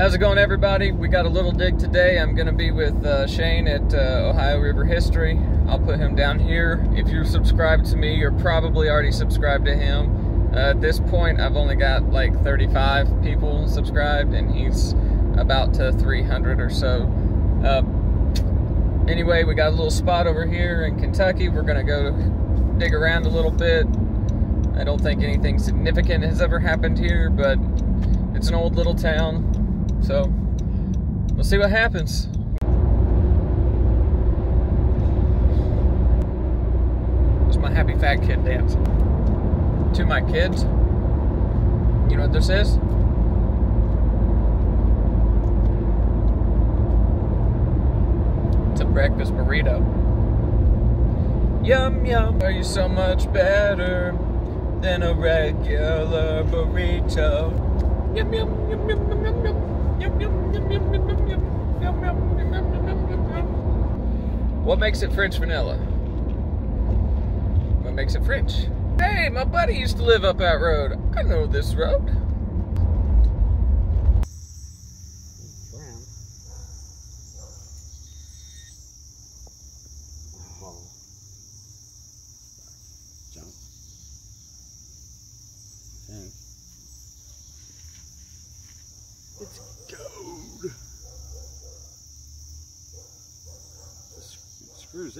How's it going, everybody? We got a little dig today. I'm going to be with uh, Shane at uh, Ohio River History. I'll put him down here. If you're subscribed to me, you're probably already subscribed to him. Uh, at this point, I've only got like 35 people subscribed, and he's about to 300 or so. Uh, anyway, we got a little spot over here in Kentucky. We're going to go dig around a little bit. I don't think anything significant has ever happened here, but it's an old little town so we'll see what happens. It's my happy fat kid dancing. To my kids. You know what this is? It's a breakfast burrito. Yum yum, are you so much better than a regular burrito? Yum yum yum yum yum yum yum. What makes it French vanilla? What makes it French? Hey, my buddy used to live up that road. I know this road.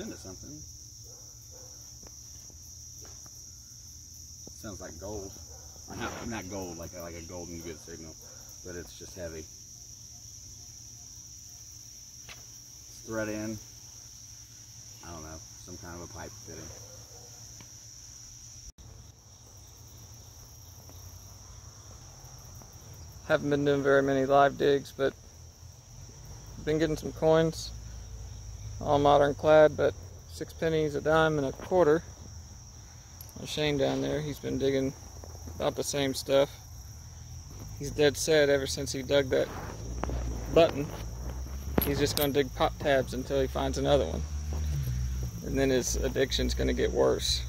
Into something. Sounds like gold. Not, not gold, like a, like a golden good signal, but it's just heavy. thread in. I don't know, some kind of a pipe fitting. Haven't been doing very many live digs, but been getting some coins all modern clad, but six pennies, a dime, and a quarter. Shane down there, he's been digging about the same stuff. He's dead set ever since he dug that button. He's just going to dig pop tabs until he finds another one. And then his addiction's going to get worse.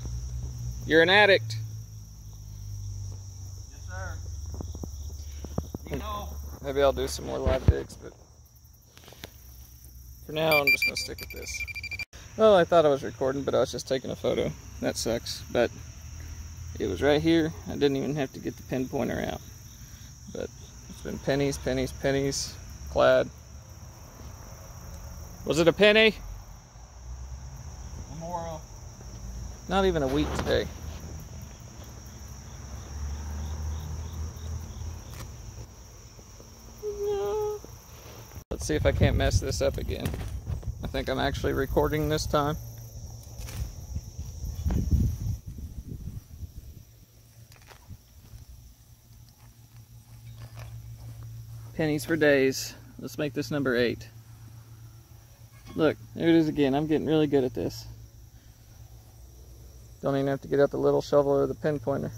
You're an addict. Yes, sir. You hmm. know. Maybe I'll do some more live digs, but for now, I'm just gonna stick with this. Well, I thought I was recording, but I was just taking a photo. That sucks, but it was right here. I didn't even have to get the pin pointer out. But it's been pennies, pennies, pennies, clad. Was it a penny? Memorial. Not even a week today. Let's see if I can't mess this up again. I think I'm actually recording this time. Pennies for days. Let's make this number eight. Look, there it is again. I'm getting really good at this. Don't even have to get out the little shovel or the pin pointer.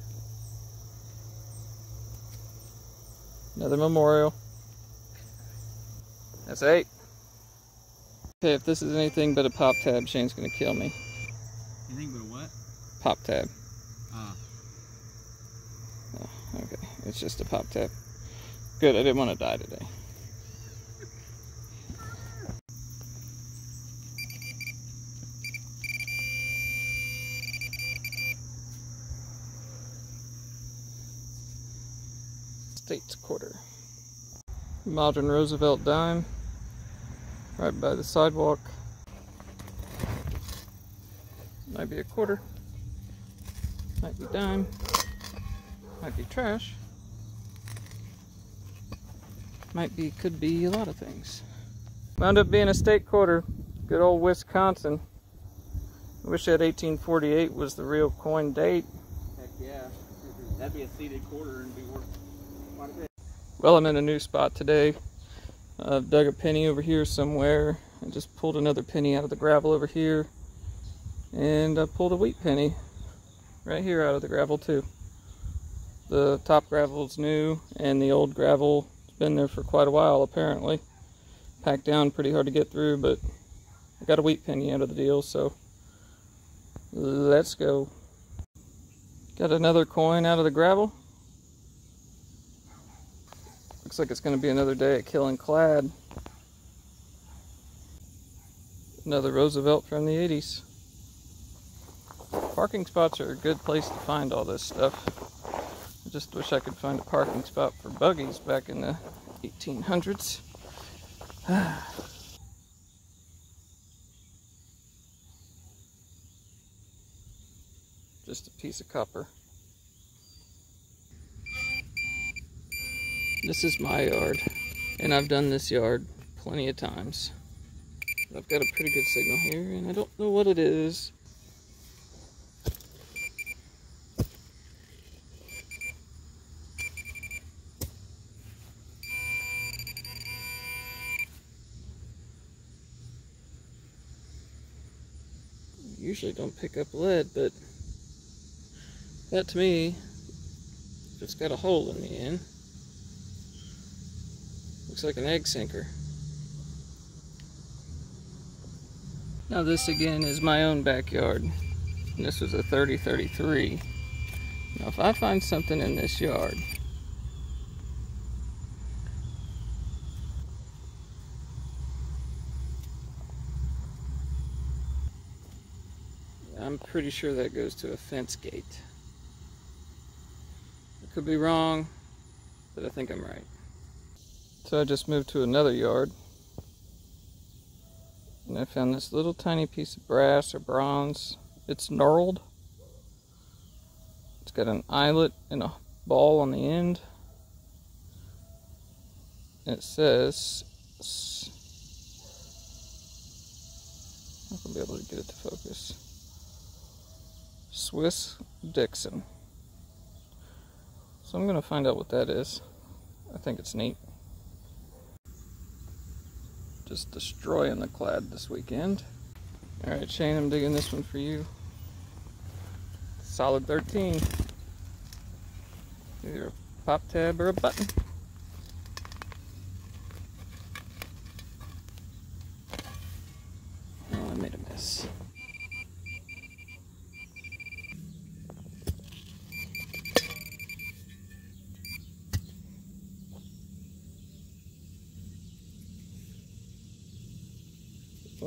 Another memorial. That's eight. Okay, if this is anything but a pop tab, Shane's gonna kill me. Anything but a what? Pop tab. Ah. Oh, okay, it's just a pop tab. Good, I didn't want to die today. States quarter. Modern Roosevelt dime. Right by the sidewalk. Might be a quarter. Might be dime. Might be trash. Might be, could be a lot of things. Wound up being a state quarter. Good old Wisconsin. I wish that 1848 was the real coin date. Heck yeah. That'd be a seated quarter and be worth quite a bit. Well, I'm in a new spot today. I've dug a penny over here somewhere. I just pulled another penny out of the gravel over here. And I pulled a wheat penny right here out of the gravel too. The top gravel is new and the old gravel has been there for quite a while apparently. Packed down pretty hard to get through, but I got a wheat penny out of the deal, so let's go. Got another coin out of the gravel. Looks like it's going to be another day at Killing Clad. Another Roosevelt from the 80s. Parking spots are a good place to find all this stuff. I just wish I could find a parking spot for buggies back in the 1800s. just a piece of copper. This is my yard, and I've done this yard plenty of times. I've got a pretty good signal here, and I don't know what it is. Usually don't pick up lead, but that to me, it's got a hole in the end. Looks like an egg sinker. Now this again is my own backyard. And this was a 3033. Now if I find something in this yard, I'm pretty sure that goes to a fence gate. I could be wrong, but I think I'm right. So I just moved to another yard. And I found this little tiny piece of brass or bronze. It's knurled. It's got an eyelet and a ball on the end. And it says, I'm not gonna be able to get it to focus. Swiss Dixon. So I'm gonna find out what that is. I think it's neat just destroying the clad this weekend. All right, Shane, I'm digging this one for you. Solid 13. Either a pop tab or a button. Oh, I made a mess.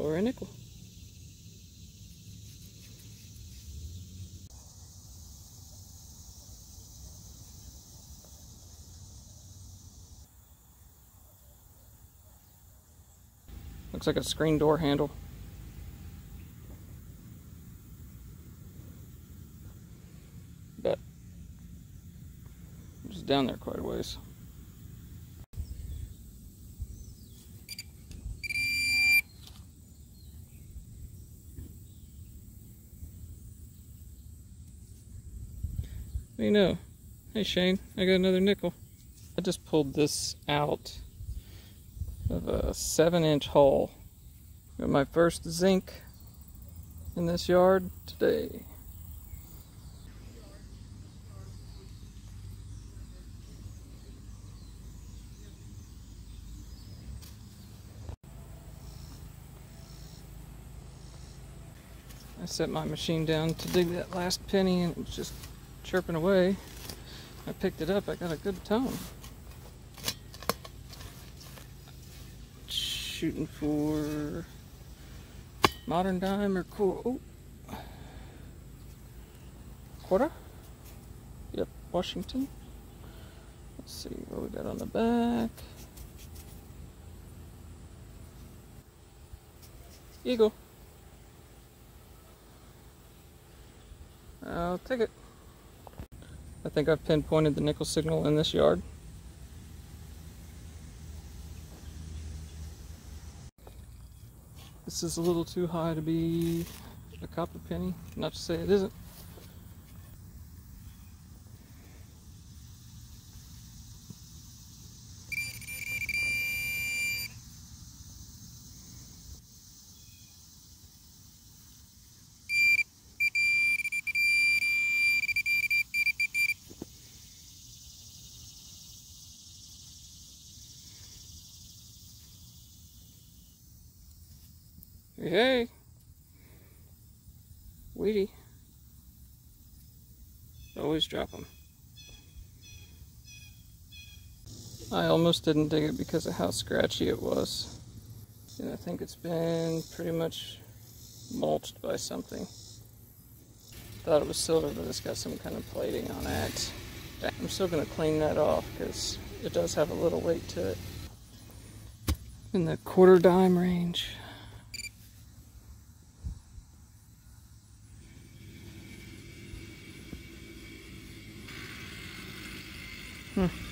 Or a nickel. Looks like a screen door handle. But it's down there quite a ways. You know? Hey Shane, I got another nickel. I just pulled this out of a seven inch hole. Got my first zinc in this yard today. I set my machine down to dig that last penny and it just chirping away. I picked it up, I got a good tone. Shooting for modern dime or. Oh. Quarter? Yep, Washington. Let's see what we got on the back. Eagle. I'll take it. I think I've pinpointed the nickel signal in this yard. This is a little too high to be a copper penny. Not to say it isn't. Hey. Wheatie. Always drop them. I almost didn't dig it because of how scratchy it was. And I think it's been pretty much mulched by something. Thought it was silver, but it's got some kind of plating on it. I'm still going to clean that off because it does have a little weight to it. In the quarter dime range. Hmm.